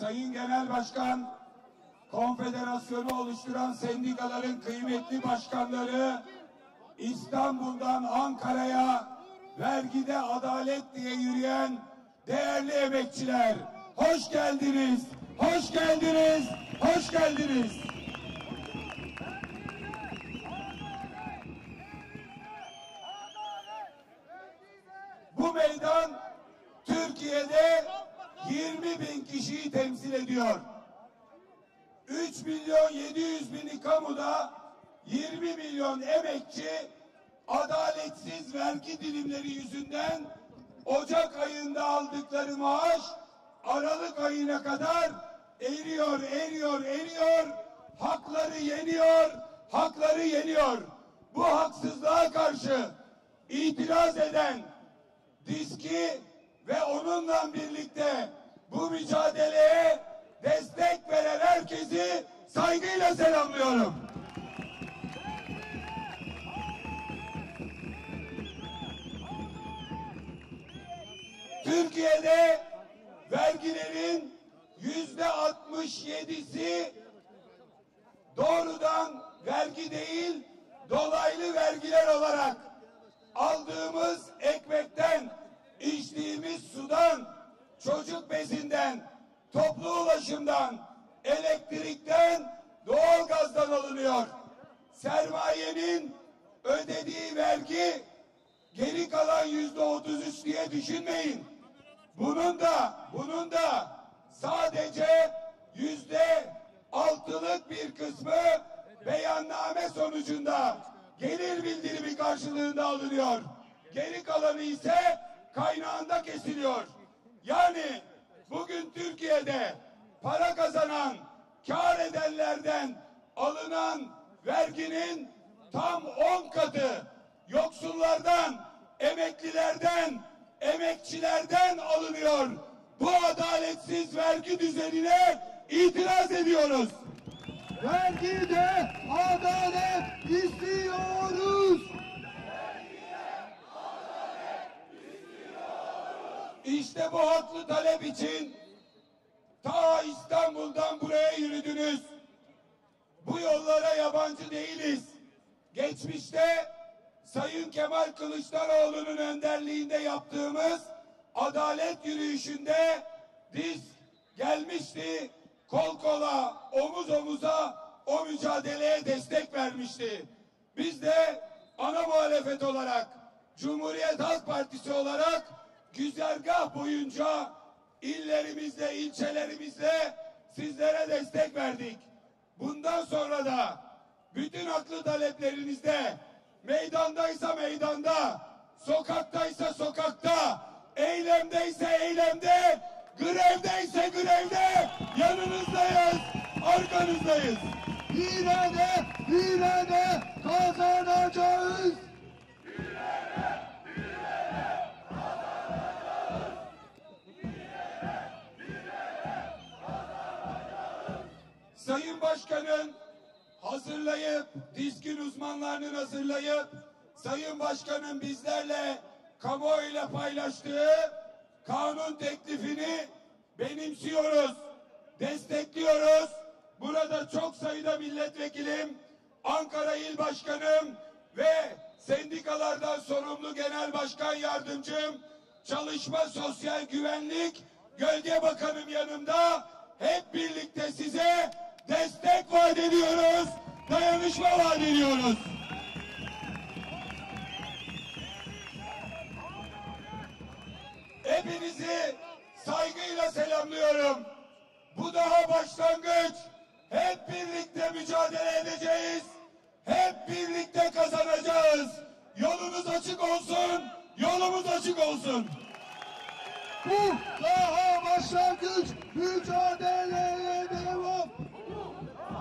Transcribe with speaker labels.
Speaker 1: Sayın Genel Başkan, konfederasyonu oluşturan sendikaların kıymetli başkanları, İstanbul'dan Ankara'ya vergide adalet diye yürüyen değerli emekçiler, hoş geldiniz, hoş geldiniz, hoş geldiniz. Bu meydan Türkiye'de 20 bin kişiyi temsil ediyor. 3 milyon 700 bini kamuda 20 milyon emekçi adaletsiz vergi dilimleri yüzünden Ocak ayında aldıkları maaş Aralık ayına kadar eriyor, eriyor, eriyor. Hakları yeniyor, hakları yeniyor. Bu haksızlığa karşı itiraz eden diski ve onunla birlikte bu mücadeleye destek veren herkesi saygıyla selamlıyorum. Türkiye'de vergilerin yüzde 67'si doğrudan vergi değil dolaylı vergiler olarak aldığımız ekmekten, içtiğimiz sudan, çocuk bezinden, toplu ulaşımdan, elektrikten, doğalgazdan alınıyor. Sermayenin ödediği vergi geri kalan yüzde otuz üç diye düşünmeyin. Bunun da, bunun da sadece yüzde altılık bir kısmı beyanname sonucunda gelir bildirimi karşılığında alınıyor. Geri kalanı ise kaynağında kesiliyor. Yani bugün Türkiye'de para kazanan, kar edenlerden alınan verginin tam on katı yoksullardan, emeklilerden, emekçilerden alınıyor. Bu adaletsiz vergi düzenine itiraz ediyoruz.
Speaker 2: Vergide adalet istiyoruz.
Speaker 1: İşte bu haklı talep için ta İstanbul'dan buraya yürüdünüz. Bu yollara yabancı değiliz. Geçmişte Sayın Kemal Kılıçdaroğlu'nun önderliğinde yaptığımız adalet yürüyüşünde biz gelmişti. Kol kola, omuz omuza o mücadeleye destek vermişti. Biz de ana muhalefet olarak Cumhuriyet Halk Partisi olarak güzergah boyunca illerimizde, ilçelerimizde sizlere destek verdik. Bundan sonra da bütün haklı taleplerinizde meydandaysa meydanda, sokaktaysa sokakta, eylemdeyse eylemde, grevdeyse grevde yanınızdayız, arkanızdayız.
Speaker 2: Yine de, yine de kazanacağız.
Speaker 1: Sayın Başkan'ın hazırlayıp, diskin uzmanlarının hazırlayıp, Sayın Başkan'ın bizlerle kamuoyuyla paylaştığı kanun teklifini benimsiyoruz, destekliyoruz. Burada çok sayıda milletvekilim, Ankara İl Başkanım ve sendikalardan sorumlu Genel Başkan Yardımcım, Çalışma Sosyal Güvenlik Gölge Bakanım yanımda. Hep birlikte size destek vaat ediyoruz, dayanışma vaat ediyoruz. Hepinizi saygıyla selamlıyorum. Bu daha başlangıç. Hep birlikte mücadele edeceğiz. Hep birlikte kazanacağız. Yolunuz açık olsun. Yolumuz açık olsun.
Speaker 2: Bu daha başlangıç mücadeleye